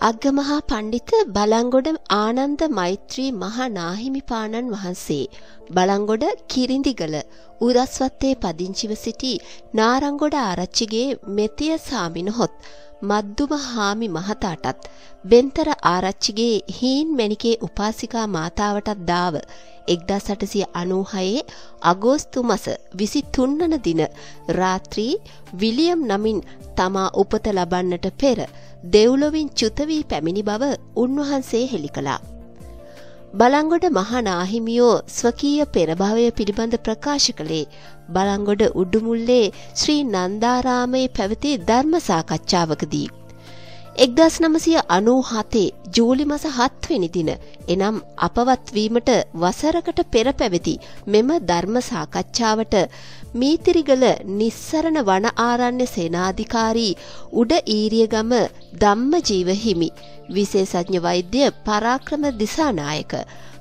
අග්ගමහා පණ්ඩිත බලංගොඩ ආනන්ද මෛත්‍රී මහා නාහිමිපාණන් වහන්සේ බලංගොඩ කිරිඳිගල උරස්වත්තේ පදිංචිව සිටි නාරංගොඩ ආරච්චිගේ මෙතිය සාමිනහොත් මද්දුම හාමි මහතාටත් බෙන්තර ආරච්චිගේ හීන් මැණිකේ උපාසිකා මාතාවටත් දාව 1896 අගෝස්තු මස 23 වන දින රාත්‍රී විලියම් නමින් තමා උපත ලබන්නට පෙර දෙව්ලොවින් චුත වී පැමිණි බව උන්වහන්සේ හෙළි කළා. බලංගොඩ මහනාහිමියෝ ස්වකීය පෙරභවය පිළිබඳ ප්‍රකාශ කළේ බලංගොඩ උඩුමුල්ලේ ශ්‍රී නන්දාරාමයේ පැවති ධර්ම සාකච්ඡාවකදී. එක්දස් නමසය අනූ හතේ ජූලි මස හත්වෙනි දින. එනම් අපවත්වීමට වසරකට පෙර පැවෙති මෙම ධර්ම සාකච්ඡාවට මීතිරිගල නිස්සරණ වන ආරණ්‍ය සේනාධිකාරී උඩ ඊරියගම ධම්මජීව හිමි. විශේෂඥ වෛද්‍ය පරාක්‍රම දිසානායක.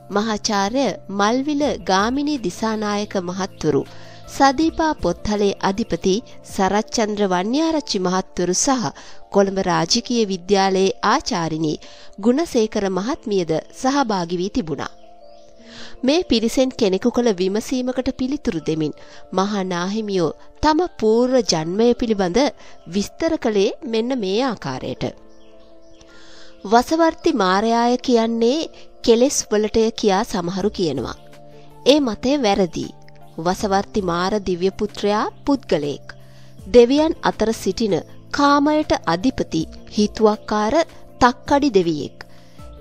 මහාචාර්ය මල්විල ගාමිණී දිසානායක මහත්වරු සදීපා පොත්හලේ අධිපති සරච්චන්ද්‍ර වන්‍යාරච්චි මහත්වරු සහ කොළඹ රාජකීය විද්‍යාලයේ ආචාරිනී ගුණසේකර මහත්මියද සහභාගී වී තිබුණා. මේ පිරිසෙන් කෙනෙකු කළ විමසීමකට පිළිතුරු දෙමින් මහා නාහිමියෝ තම පූර්ව ජන්මය පිළිබඳ විස්තර කළේ මෙන්න මේ ආකාරයට. වසවර්ති මාරයාය කියන්නේ කෙලෙස් වලටය කියා සමහරු කියනවා. ඒ මතය වැරදි. වසවර්ති මාර දිව්‍ය පුත්‍රයා පුද්ගලයෙක්. දෙවියන් අතර සිටින කාමයට අධිපති හිතුවක්කාර තක්කඩි දෙවියෙක්.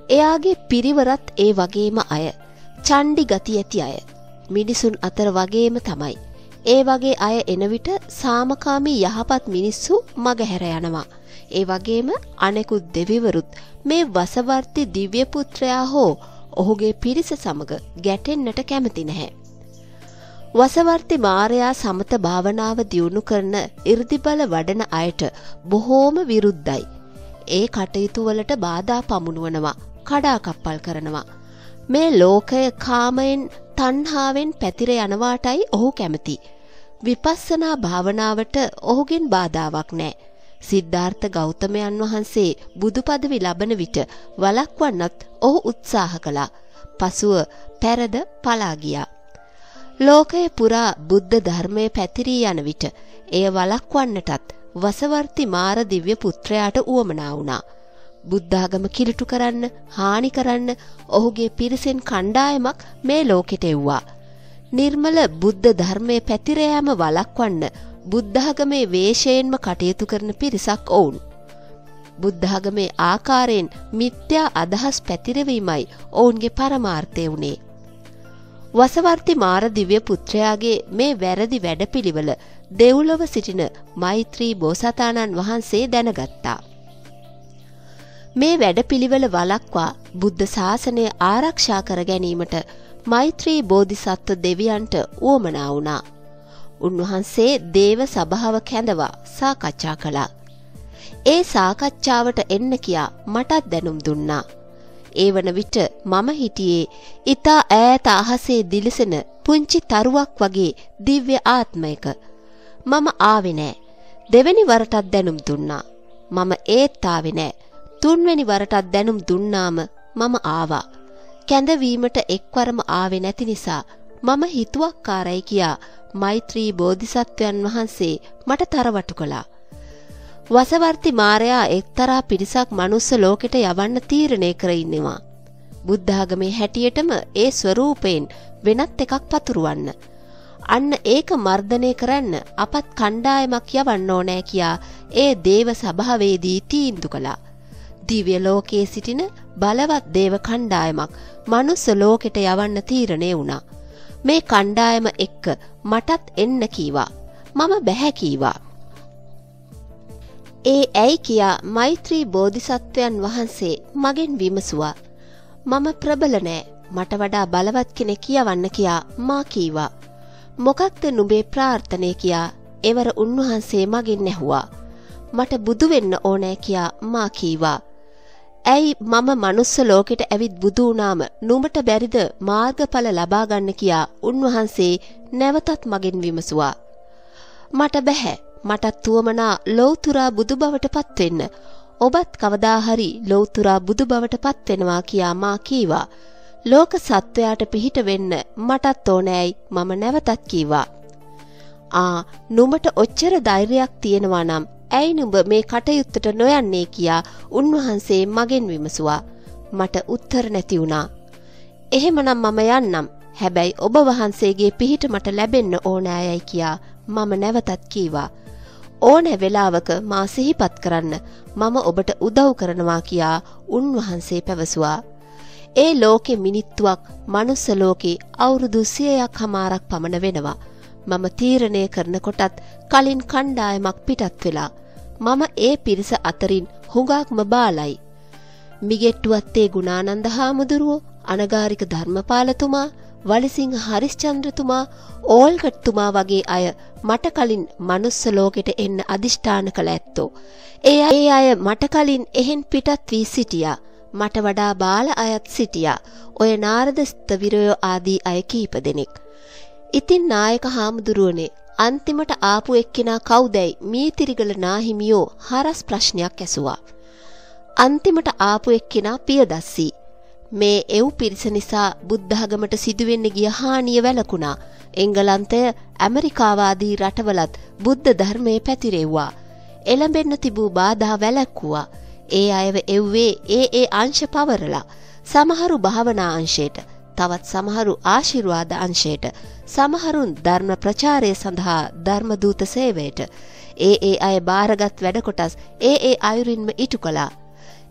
එයාගේ පිරිවරත් ඒ වගේම අය. චණ්ඩි ගති ඇති අය. මිනිසුන් අතර වගේම තමයි. ඒ වගේ අය එන විට සාමකාමී යහපත් මිනිස්සු මගහැර යනවා. ඒ වගේම අනෙකුත් දෙවිවරුත් මේ වසවර්ති දිව්‍ය පුත්‍රයා හෝ ඔහුගේ පිරිස සමග ගැටෙන්නට කැමති නැහැ. වසවර්ති මාරයා සමත භාවනාව දියුණු කරන 이르දිබල වඩන අයට බොහෝම විරුද්ධයි. ඒ කටයුතු වලට බාධා පමුණුවනවා, කඩාකප්පල් කරනවා. මේ ලෝකය කාමයෙන් තණ්හාවෙන් පැතිර යනවාටයි ඔහු කැමති. විපස්සනා භාවනාවට ඔහුගෙන් බාධාවක් නැහැ. සිද්ධාර්ථ ගෞතමයන් වහන්සේ බුදු පදවි ලබන විට වළක්වන්නත් ඔහු උත්සාහ කළා. පසුව පැරද පලා ගියා. ලෝකය පුරා බුද්ධ ධර්මය පැතිරී යන විට එය වළක්වන්නටත් වසවර්ති මාර දිව්‍ය පුත්‍රයාට උවමනා වුණා. බුද්ධාගම කිලිටු කරන්න, හානි කරන්න ඔහුගේ පිරිසෙන් කණ්ඩායමක් මේ ලෝකෙට එව්වා. නිර්මල බුද්ධ ධර්මයේ පැතිර යාම වළක්වන්න බුද්ධාගමේ වේශයෙන්ම කටයුතු කරන පිරිසක් ඔවුන්. බුද්ධාගමේ ආකාරයෙන් මිත්‍යා අදහස් පැතිරවීමයි ඔවුන්ගේ පරමාර්ථය වුණේ. වසවර්ති මාර දිව්‍ය පුත්‍රයාගේ මේ වැරදි වැඩපිළිවෙල දෙව්ලොව සිටින මෛත්‍රී බෝසතාණන් වහන්සේ දැනගත්තා. මේ වැඩපිළිවෙල වළක්වා බුද්ධ ශාසනය ආරක්ෂා කර ගැනීමට මෛත්‍රී බෝධිසත්ව දෙවියන්ට උවමනා වුණා. උන්වහන්සේ දේව සභාව කැඳවා සාකච්ඡා කළා. ඒ සාකච්ඡාවට එන්න කියා මටත් දැනුම් දුන්නා. ඒ වන විට මම හිටියේ ඊතා ඈත අහසේ දිලිසෙන පුංචි තරුවක් වගේ දිව්‍ය ආත්මයක. මම ආවේ නෑ. දෙවෙනි වරටත් දැනුම් දුන්නා. මම ඒත් ආවේ නෑ. තුන්වෙනි වරටත් දැනුම් දුන්නාම මම ආවා. කැඳවීමට එක්වරම ආවේ නැති නිසා මම හිතුවක්කාරයි කියා මෛත්‍රී බෝධිසත්වයන් වහන්සේ මට තරවටු කළා. වසවර්ති මාරයා එක්තරා පිරිසක් මනුස්ස ලෝකෙට යවන්න තීරණය කර ඉන්නවා. බුද්ධාගමේ හැටියටම ඒ ස්වරූපයෙන් වෙනත් එකක් පතුරවන්න. අන්න ඒක මර්ධනය කරන්න අපත් කණ්ඩායමක් යවන්න ඕනෑ කියා ඒ දේව සභාවේදී තීන්දු කළා. දිව්‍ය ලෝකයේ සිටින බලවත් දේව කණ්ඩායමක් මනුස්ස ලෝකෙට යවන්න තීරණය වුණා. මේ කණ්ඩායම එක්ක මටත් එන්න කීවා. මම බැහැ කීවා. ඒ ඇයි කියා මෛත්‍රී බෝධිසත්වයන් වහන්සේ මගෙන් විමසුවා. මම ප්‍රබල නෑ මට වඩා බලවත් කෙනෙක් කියවන්න කියා මා කීවා. මොකක්ද නුඹේ ප්‍රාර්ථනය කියා එවර උන්වහන්සේ මගෙන් ඇහුවා. මට බුදු වෙන්න ඕනෑ කියා මා කීවා. ඇයි මම මනුස්ස ලෝකෙට ඇවිත් බුදු වුණාම නුඹට බැරිද මාර්ගඵල ලබා ගන්න කියා උන්වහන්සේ නැවතත් මගෙන් විමසුවා. මට බැහැ. මටත් තුවමනා ලෞතුරා බුදු බවට පත්වෙන්න. ඔබත් කවදා හරි ලෞතුරා බුදු බවට පත් වෙනවා කියා මා කීවා. ලෝක සත්වයාට පිහිට වෙන්න මටත් ඕනෑයි මම නැවතත් කීවා. ආ නුඹට ඔච්චර ධෛර්යයක් තියෙනවා නම් ඇයි නුඹ මේ කටයුත්තට නොයන්නේ කියා උන්වහන්සේ මගෙන් විමසුවා. මට උත්තර නැති වුණා. එහෙමනම් මම යන්නම්. හැබැයි ඔබ වහන්සේගේ පිහිට මට ලැබෙන්න ඕනෑයයි කියා මම නැවතත් කීවා. ඕනෑ වෙලාවක මා සිහිපත් කරන්න මම ඔබට උදව් කරනවා කියා උන්වහන්සේ පැවසුවා. ඒ ලෝකෙ මිනිත්තුවක් මනුස්ස ලෝකේ අවුරුදු සියයක් හමාරක් පමණ වෙනවා. මම තීරණය කරනකොටත් කලින් කණ්ඩායමක් පිටත් වෙලා. මම ඒ පිරිස අතරින් හුඟක්ම බාලයි. මිගෙට්ටුවත්තේ ගුණානන්ද හාමුදුරුවෝ අනගාරික ධර්මපාලතුමා වලිසිංහ හරිස්චන්ද්‍රතුමා ඕල්ගට්තුමා වගේ අය මට කලින් මනුස්ස ලෝකෙට එන්න අධිෂ්ඨාන කළ ඇත්තෝ. ඒ ඒ අය මට කලින් එහෙන් පිටත් වී සිටියා. මට වඩා බාල අයත් සිටියා. ඔය නාරද ස්තවිරයෝ ආදී අය කීප දෙනෙක්. ඉතින් නායක හාමුදුරුවනේ අන්තිමට ආපු එක්කෙනා කවුදැයි මීතිරිගල නාහිමියෝ හරස් ප්‍රශ්නයක් ඇසුවා. අන්තිමට ආපු එක්කෙනා පියදස්සී. මේ එව් පිරිස නිසා බුද්ධාගමට සිදුවෙන්න ගිය හානිය වැළකුණා. එංගලන්තය ඇමරිකාවාදී රටවලත් බුද්ධ ධර්මය පැතිරෙව්වා. එළඹෙන්න තිබූ බාධා වැළැක්කුවා. ඒ අයව එව්වේ ඒ ඒ අංශ පවරලා. සමහරු භාවනා අංශයට, තවත් සමහරු ආශිර්වාද අංශයට, සමහරුන් ධර්ම ප්‍රචාරය සඳහා ධර්මදූත සේවයට. ඒ ඒ අය බාරගත් වැඩකොටස් ඒ ඒ අයුරින්ම ඉටු කළා.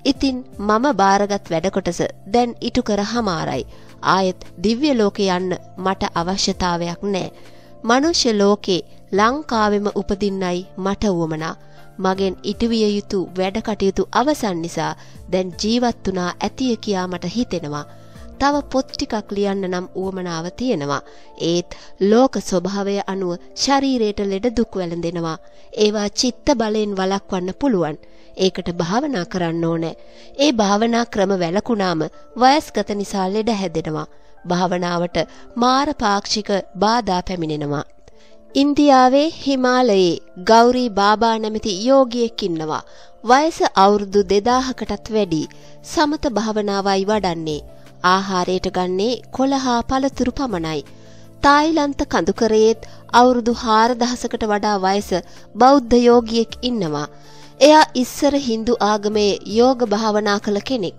ඉතින් මම බාරගත් වැඩකොටස දැන් ඉටු කර හමාරයි. ආයෙත් දිව්‍ය ලෝකේ යන්න මට අවශ්‍යතාවයක් නෑ. මනුෂ්‍ය ලෝකේ ලංකාවෙම උපදින්නයි මට වුවමනා. මගෙන් ඉටුවිය යුතු වැඩ කටයුතු අවසන් නිසා දැන් ජීවත් වුණා ඇතිය කියා මට හිතෙනවා. තව පොත් ටිකක් ලියන්න නම් උවමනාව තියෙනවා. ඒත් ලෝක ස්වභාවය අනුව ශරීරයට ලෙඩ දුක් වැළඳෙනවා. ඒවා චිත්ත බලයෙන් වළක්වන්න පුළුවන්. ඒකට භාවනා කරන්න ඕනේ. ඒ භාවනා ක්‍රම වැළකුණාම වයස්ගත නිසා ලෙඩ හැදෙනවා. භාවනාවට මාර පාක්ෂික බාධා පැමිණෙනවා. ඉන්දියාවේ හිමාලයේ ගෞරී බාබා නැමැති යෝගියෙක් ඉන්නවා. වයස අවුරුදු 2000කටත් වැඩි. සමත භාවනාවයි වඩන්නේ. ආහාරයට ගන්නේ කොළ හා පළතුරු පමණයි. තායිලන්ත කඳුකරයේත් අවුරුදු 4000කට වඩා වයස බෞද්ධ යෝගියෙක් ඉන්නවා. එයා ඉස්සර Hindu ආගමේ යෝග භාවනා කළ කෙනෙක්.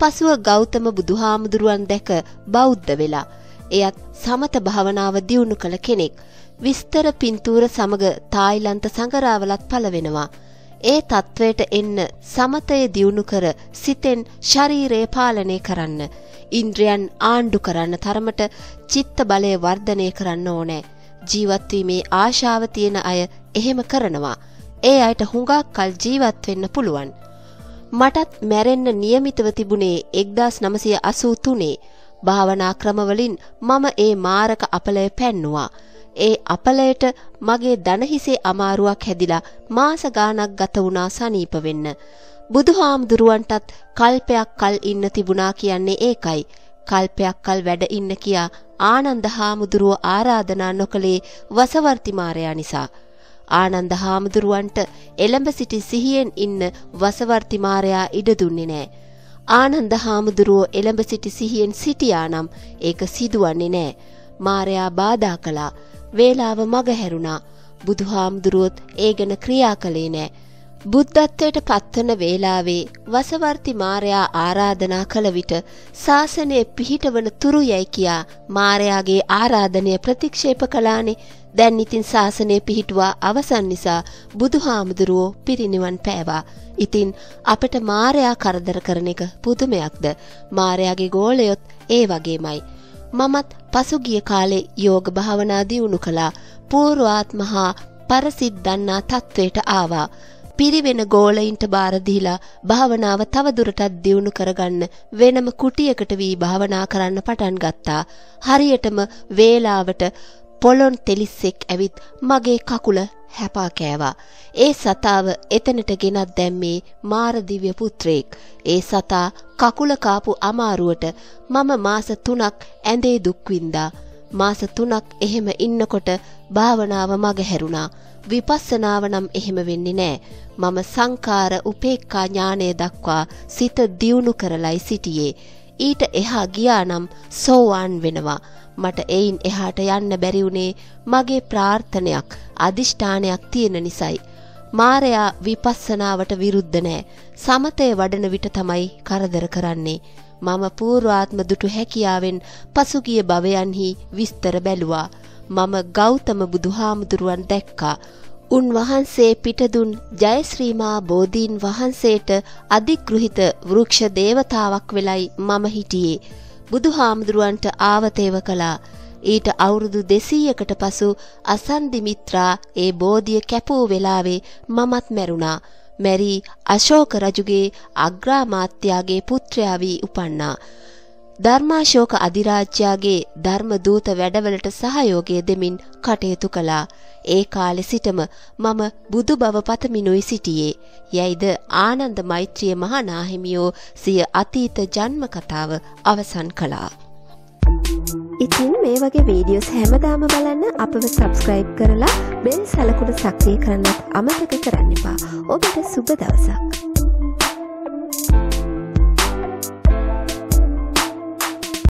පසුව ගෞතම බුදුහාමුදුරුවන් දැක බෞද්ධ වෙලා. එයත් සමත භාවනාව දියුණු කළ කෙනෙක්. විස්තර පින්තූර සමග තායිලන්ත සංගරාවලත් පළවෙනවා. ඒ තත්වයට එන්න සමතය දියුණු කර සිතෙන් ශරීරය පාලනය කරන්න. ඉන්ද්‍රයන් ආණ්ඩු කරන්න තරමට චිත්ත බලය වර්ධනය කරන්න ඕනෑ. ජීවත්වීමේ ආශාව තියෙන අය එහෙම කරනවා. ඒ අයට හුඟක් කල් ජීවත් වෙන්න පුළුවන්. මටත් මැරෙන්න නියමිතව තිබුණේ එක්දස් නමසය අසූ තුනේ භාවනා ක්‍රමවලින් මම ඒ මාරක අපලය පැන්නවා. ඒ අපලයට මගේ දනහිසේ අමාරුවක් හැදිලා මාස ගානක් ගත වුණා සනීප වෙන්න. බුදුහාමුදුරුවන්ටත් කල්පයක් කල් ඉන්න තිබුණා කියන්නේ ඒකයි. කල්පයක් කල් වැඩ ඉන්න කියා ආනන්ද හාමුදුරුව ආරාධනා නොකළේ වසවර්ති මාරයා නිසා. ආනන්ද හාමුදුරුවන්ට එළඹ සිටි සිහියෙන් ඉන්න වසවර්ති මාරයා ඉඩ දුන්නේ නෑ. ආනන්ද හාමුදුරුවෝ එළඹ සිටි සිහියෙන් සිටියා නම් ඒක සිදුවන්නේ නෑ. මාරයා බාධා කළා. වේලාව මගහැරුණා. බුදුහාමුදුරුවොත් ඒ ගැන ක්‍රියා කළේ නෑ. බුද්ධත්වයට පත්වන වේලාවේ වසවර්ති මාරයා ආරාධනා කළ විට ශාසනය පිහිටවන තුරු යැයි කියා මාරයාගේ ආරාධනය ප්‍රතික්ෂේප කළානේ දැන් ඉතින් ශාසනය පිහිටුවා අවසන් නිසා බුදුහාමුදුරුවෝ පිරිනිවන් පෑවා. ඉතින් අපට මාරයා කරදර කරන එක පුදුමයක්ද මාරයාගේ ගෝලයොත් ඒ වගේමයි. මමත් පසුගිය කාලේ යෝග භාවනා දියුණු කළා පූර්වාත්ම හා පරසිත් දන්නා තත්ත්වයට ආවා. පිරිවෙන ගෝලයින්ට බාර දීලා භාවනාව තවදුරටත් දියුණු කරගන්න වෙනම කුටියකට වී භාවනා කරන්න පටන් ගත්තා. හරියටම වේලාවට පොළොන් තෙලිස්සෙක් ඇවිත් මගේ කකුල හැපා කෑවා. ඒ සතාව එතනට ගෙනත් දැම්මේ මාරදිව්‍ය පුත්‍රයෙක්. ඒ සතා කකුල කාපු අමාරුවට මම මාස තුනක් ඇඳේ දුක් වින්දා. මාස තුනක් එහෙම ඉන්නකොට භාවනාව මගහැරුණා. විපස්සනාව නම් එහෙම වෙන්නේ නෑ. මම සංකාර උපේක්ඛා ඥානය දක්වා සිත දියුණු කරලයි සිටියේ. ඊට එහා ගියා නම් සෝවාන් වෙනවා. මට එයින් එහාට යන්න බැරි වුණේ මගේ ප්‍රාර්ථනයක් අදිෂ්ඨානයක් තියෙන නිසයි. මාරයා විපස්සනාවට විරුද්ධ නෑ. සමතය වඩන විට තමයි කරදර කරන්නේ. මම පූර්වාත්ම දුටු හැකියාවෙන් පසුගිය භවයන්හි විස්තර බැලුවා. මම ගෞතම බුදුහාමුදුරුවන් දැක්කා. උන්වහන්සේ පිටදුන් ජයශ්‍රීමා බෝධීන් වහන්සේට අධිගෘහිත වෘක්ෂ දේවතාවක් වෙලයි මම හිටියේ. බුදුහාමුදුරුවන්ට ආවතේව කළා. ඊට අවුරුදු දෙසීයකට පසු අසන්දිමිත්‍රා ඒ බෝධිය කැපූ වෙලාවේ මමත් මැරුණා. මැරී අශෝක රජුගේ අග්‍රාමාත්‍යයාගේ පුත්‍රයා වී උපන්නා. ධර්මාශෝක අධිරාජ්‍යයාගේ ධර්ම දූත වැඩවලට සහයෝගය දෙමින් කටයුතු කළා. ඒ කාලෙ සිටම මම බුදු බව පතමිනුයි සිටියේ. යැයිද ආනන්ද මෛත්‍රිය මහනාහිමියෝ සිය අතීත ජන්ම කතාව අවසන් කළා. ඉතින් මේ වගේ වීඩියෝස් හැමදාම බලන්න අපව සබස්ක්‍රයිබ් කරලා බෙල් සලකුණ සක්්‍රී කරන්නත් අමතක කරන්න එපා. ඔබට සුබ දවසක්.